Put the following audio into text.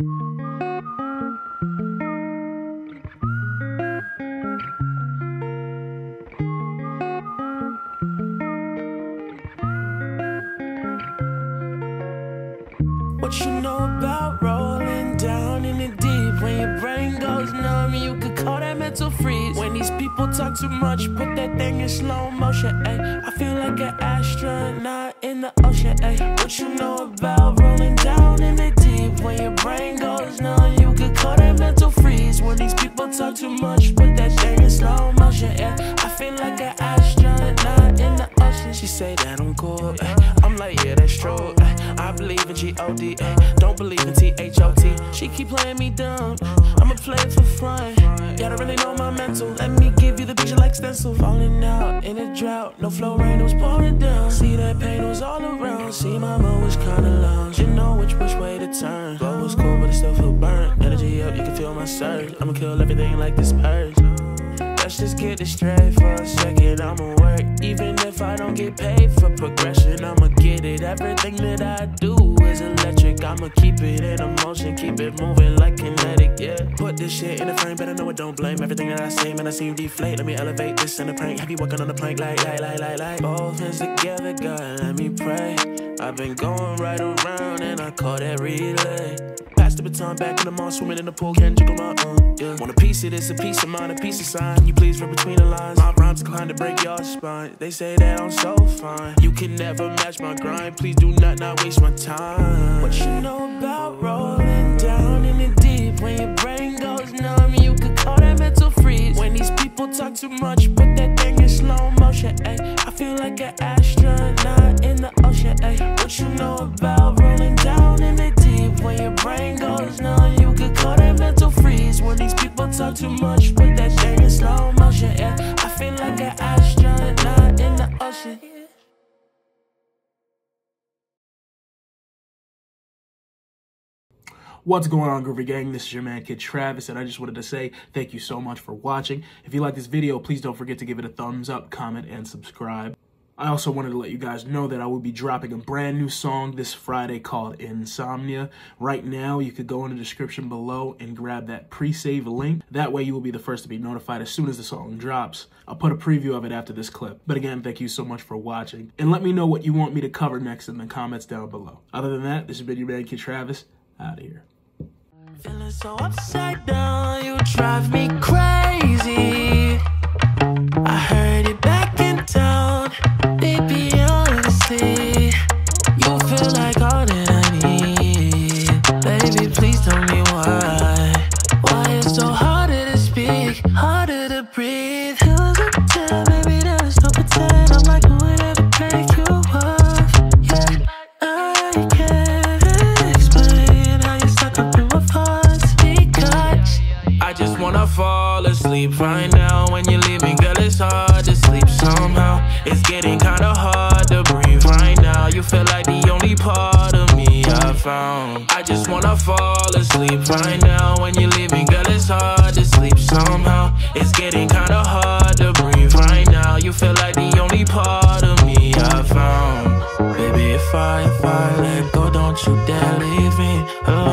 What you know about rolling down in the deep? When your brain goes numb, you could call that mental freeze. When these people talk too much, put that thing in slow motion. Ay. I feel like an astronaut in the ocean. Ay. What you know about rolling down in the astronaut in the ocean. She say that I'm cool. Eh. I'm like, yeah, that's true. Eh. I believe in G-O-D, eh. don't believe in T-H-O-T. She keep playing me dumb. I'ma play it for fun. Don't really know my mental. Let me give you the picture like stencil. Falling out in a drought, no flow rain was pouring down. See that pain was all around. See my mood was kinda lounge. You know which which way to turn. Flow was cool, but it still feel burnt. Energy up, you can feel my surge. I'ma kill everything like this purge. Let's just get it straight for a second. I'ma work, even if I don't get paid for progression. I'ma get it. Everything that I do is electric. I'ma keep it in a motion, keep it moving like kinetic. Yeah. Put this shit in a frame, better know it. Don't blame everything that I say, man. I seem deflate. Let me elevate this in a prank. Have you working on the plank like, like, like, like, like. Both hands together, God, let me pray. I've been going right around and I call that relay. Pass the baton back in the mall, swimming in the pool, can't jiggle my arm. Yeah. Want a piece of this, a piece of mine, a piece of sign. You please read between the lines. My rhymes inclined to break your spine. They say that I'm so fine. You can never match my grind. Please do not not waste my time. What you know about rolling down in the deep? When your brain goes numb, you could call that mental freeze. When these people talk too much, put that thing in slow motion. Ay. I feel like an astronaut in the ocean. Ay. What you know about talk too much, that thing in slow motion. Yeah. I feel like an astronaut in the ocean. What's going on, Groovy Gang? This is your man, Kid Travis, and I just wanted to say thank you so much for watching. If you like this video, please don't forget to give it a thumbs up, comment, and subscribe. I also wanted to let you guys know that I will be dropping a brand new song this Friday called Insomnia. Right now, you could go in the description below and grab that pre-save link. That way you will be the first to be notified as soon as the song drops. I'll put a preview of it after this clip. But again, thank you so much for watching. And let me know what you want me to cover next in the comments down below. Other than that, this has been your man, Kid Travis, out of here. Feeling so upside down, you drive me crazy. Just wanna fall asleep right now. When you leave me, girl, it's hard to sleep somehow. It's getting kinda hard to breathe right now. You feel like the only part of me I found. I just wanna fall asleep right now. When you leave me, girl, it's hard to sleep somehow. It's getting kinda hard to breathe right now. You feel like the only part of me I found. Baby, if I, if I let go, don't you dare leave me.